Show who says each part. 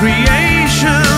Speaker 1: creation.